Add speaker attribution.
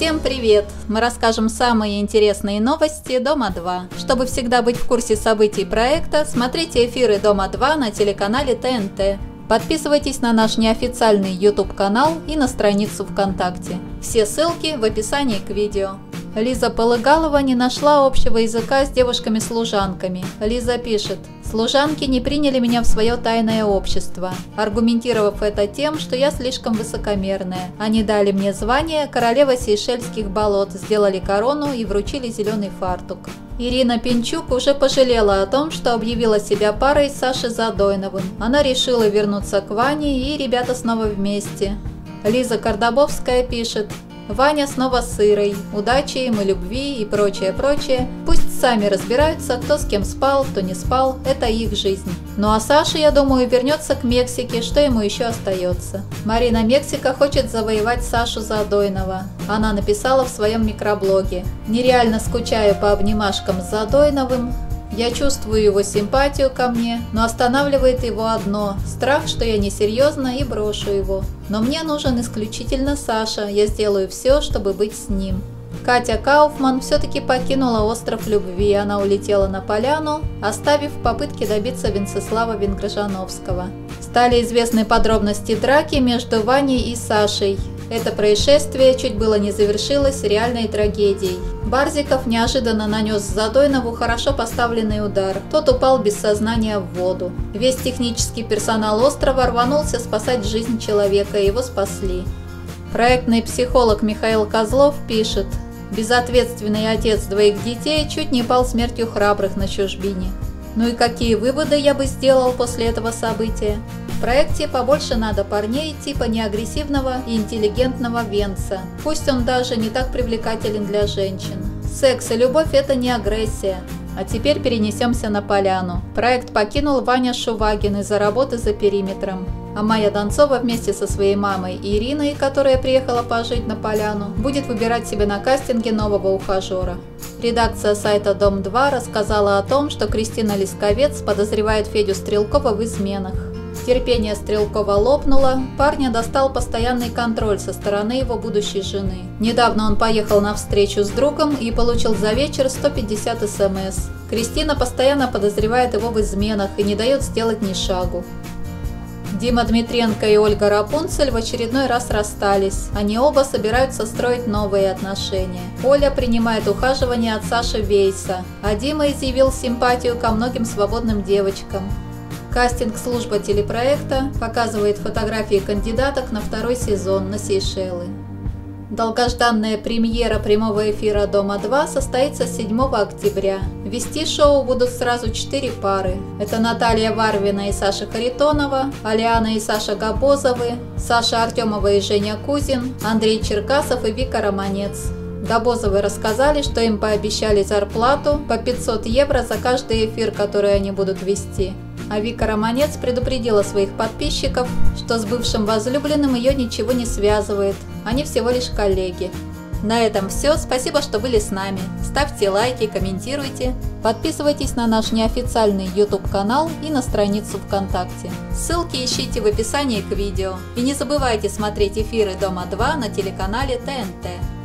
Speaker 1: Всем привет! Мы расскажем самые интересные новости Дома-2. Чтобы всегда быть в курсе событий проекта, смотрите эфиры Дома-2 на телеканале ТНТ. Подписывайтесь на наш неофициальный YouTube-канал и на страницу ВКонтакте. Все ссылки в описании к видео. Лиза Полыгалова не нашла общего языка с девушками-служанками. Лиза пишет, «Служанки не приняли меня в свое тайное общество, аргументировав это тем, что я слишком высокомерная. Они дали мне звание королева Сейшельских болот, сделали корону и вручили зеленый фартук». Ирина Пинчук уже пожалела о том, что объявила себя парой с Сашей Задойновым. Она решила вернуться к Ване, и ребята снова вместе. Лиза Кардабовская пишет, Ваня снова сырой, удачи и любви и прочее-прочее. Пусть сами разбираются, кто с кем спал, кто не спал, это их жизнь. Ну а Саша, я думаю, вернется к Мексике, что ему еще остается. Марина Мексика хочет завоевать Сашу Задойного. Она написала в своем микроблоге. Нереально скучаю по обнимашкам с Задойновым, я чувствую его симпатию ко мне, но останавливает его одно – страх, что я несерьезно и брошу его. Но мне нужен исключительно Саша, я сделаю все, чтобы быть с ним. Катя Кауфман все-таки покинула остров любви, она улетела на поляну, оставив попытки добиться Венцеслава Венгржановского. Стали известны подробности драки между Ваней и Сашей. Это происшествие чуть было не завершилось реальной трагедией. Барзиков неожиданно нанес Задойнову хорошо поставленный удар. Тот упал без сознания в воду. Весь технический персонал острова рванулся спасать жизнь человека, его спасли. Проектный психолог Михаил Козлов пишет, «Безответственный отец двоих детей чуть не пал смертью храбрых на чужбине. Ну и какие выводы я бы сделал после этого события? В проекте побольше надо парней типа неагрессивного и интеллигентного Венца. Пусть он даже не так привлекателен для женщин. Секс и любовь – это не агрессия. А теперь перенесемся на поляну. Проект покинул Ваня Шувагин из-за работы за периметром. А Майя Донцова вместе со своей мамой Ириной, которая приехала пожить на поляну, будет выбирать себе на кастинге нового ухажера. Редакция сайта Дом2 рассказала о том, что Кристина Лисковец подозревает Федю Стрелкова в изменах. Терпение Стрелкова лопнуло, парня достал постоянный контроль со стороны его будущей жены. Недавно он поехал на встречу с другом и получил за вечер 150 смс. Кристина постоянно подозревает его в изменах и не дает сделать ни шагу. Дима Дмитренко и Ольга Рапунцель в очередной раз расстались. Они оба собираются строить новые отношения. Оля принимает ухаживание от Саши Вейса, а Дима изъявил симпатию ко многим свободным девочкам. Кастинг служба телепроекта показывает фотографии кандидаток на второй сезон на Сейшелы. Долгожданная премьера прямого эфира «Дома-2» состоится 7 октября. Вести шоу будут сразу четыре пары. Это Наталья Варвина и Саша Харитонова, Алиана и Саша Габозовы, Саша Артемова и Женя Кузин, Андрей Черкасов и Вика Романец. Габозовы рассказали, что им пообещали зарплату по 500 евро за каждый эфир, который они будут вести. А Вика Романец предупредила своих подписчиков, что с бывшим возлюбленным ее ничего не связывает, они всего лишь коллеги. На этом все. Спасибо, что были с нами. Ставьте лайки, комментируйте. Подписывайтесь на наш неофициальный YouTube канал и на страницу ВКонтакте. Ссылки ищите в описании к видео. И не забывайте смотреть эфиры Дома 2 на телеканале ТНТ.